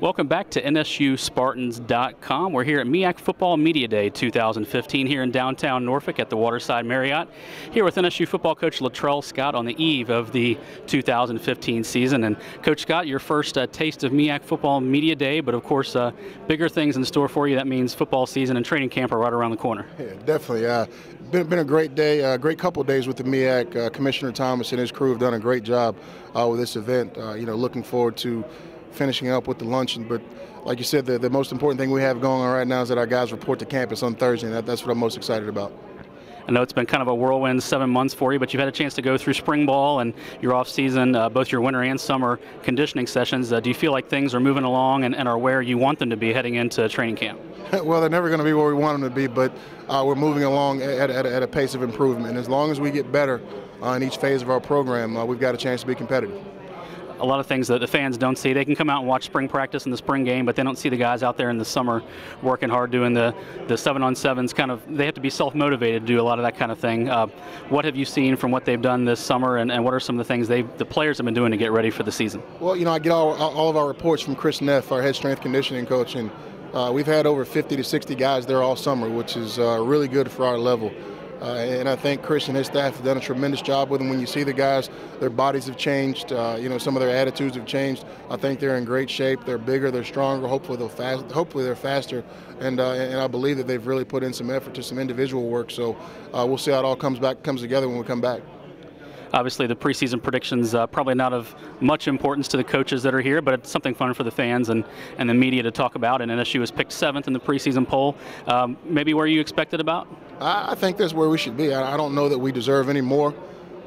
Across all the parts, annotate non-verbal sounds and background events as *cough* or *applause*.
Welcome back to NSUSpartans.com. We're here at MEAC Football Media Day 2015 here in downtown Norfolk at the Waterside Marriott. Here with NSU football coach Latrell Scott on the eve of the 2015 season. And Coach Scott, your first uh, taste of MEAC Football Media Day, but of course, uh, bigger things in store for you. That means football season and training camp are right around the corner. Yeah, definitely. Uh, been, been a great day, a uh, great couple days with the MEAC. Uh, Commissioner Thomas and his crew have done a great job uh, with this event. You know, looking forward to finishing up with the luncheon. But like you said, the, the most important thing we have going on right now is that our guys report to campus on Thursday, and that, that's what I'm most excited about. I know it's been kind of a whirlwind seven months for you, but you've had a chance to go through spring ball and your off season, uh, both your winter and summer conditioning sessions. Uh, do you feel like things are moving along and, and, are where you want them to be heading into training camp? *laughs* well, they're never going to be where we want them to be, but uh, we're moving along at, at, at, a pace of improvement. And as long as we get better uh, in each phase of our program, uh, we've got a chance to be competitive a lot of things that the fans don't see. They can come out and watch spring practice and the spring game, but they don't see the guys out there in the summer working hard doing the, the seven on sevens. Kind of, they have to be self motivated to do a lot of that kind of thing. Uh, what have you seen from what they've done this summer, and, and what are some of the things they the players have been doing to get ready for the season? Well, you know, I get all, all of our reports from Chris Neff, our head strength conditioning coach, and uh, we've had over 50 to 60 guys there all summer, which is uh, really good for our level. Uh, and I think Chris and his staff have done a tremendous job with them. When you see the guys, their bodies have changed. Uh, you know, some of their attitudes have changed. I think they're in great shape. They're bigger. They're stronger. Hopefully, they'll fast. Hopefully, they're faster. And uh, and I believe that they've really put in some effort to some individual work. So uh, we'll see how it all comes back comes together when we come back. Obviously, the preseason predictions uh, probably not of much importance to the coaches that are here, but it's something fun for the fans and, and the media to talk about. And NSU was picked seventh in the preseason poll. Um, maybe where you expected about? I, think that's where we should be. I, I, don't know that we deserve any more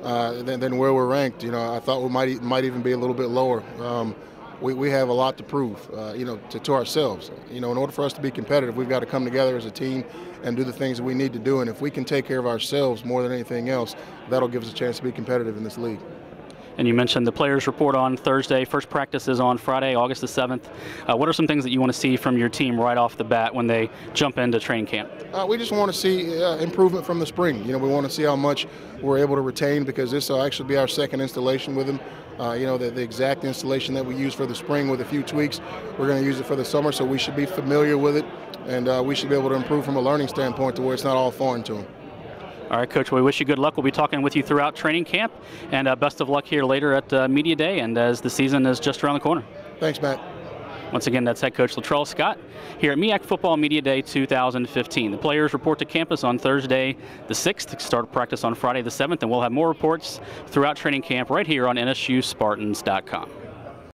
uh, than, than, where we're ranked. You know, I thought we might might even be a little bit lower. Um, we, we have a lot to prove, uh, you know, to, to ourselves. You know, in order for us to be competitive, we've got to come together as a team and do the things that we need to do. And if we can take care of ourselves more than anything else, that'll give us a chance to be competitive in this league. And you mentioned the players report on Thursday. First practice is on Friday, August the 7th. Uh, what are some things that you want to see from your team right off the bat when they jump into training camp? Uh, we just want to see uh, improvement from the spring. You know, we want to see how much we're able to retain because this will actually be our second installation with them. Uh, you know, the, the, exact installation that we use for the spring with a few tweaks, we're going to use it for the summer, so we should be familiar with it, and uh, we should be able to improve from a learning standpoint to where it's not all foreign to them. All right, Coach, we wish you good luck. We'll be talking with you throughout training camp, and uh, best of luck here later at uh, Media Day and as the season is just around the corner. Thanks, Matt. Once again, that's head coach Latrell Scott here at MEAC Football Media Day 2015. The players report to campus on Thursday the 6th, start practice on Friday the 7th, and we'll have more reports throughout training camp right here on NSUSpartans.com.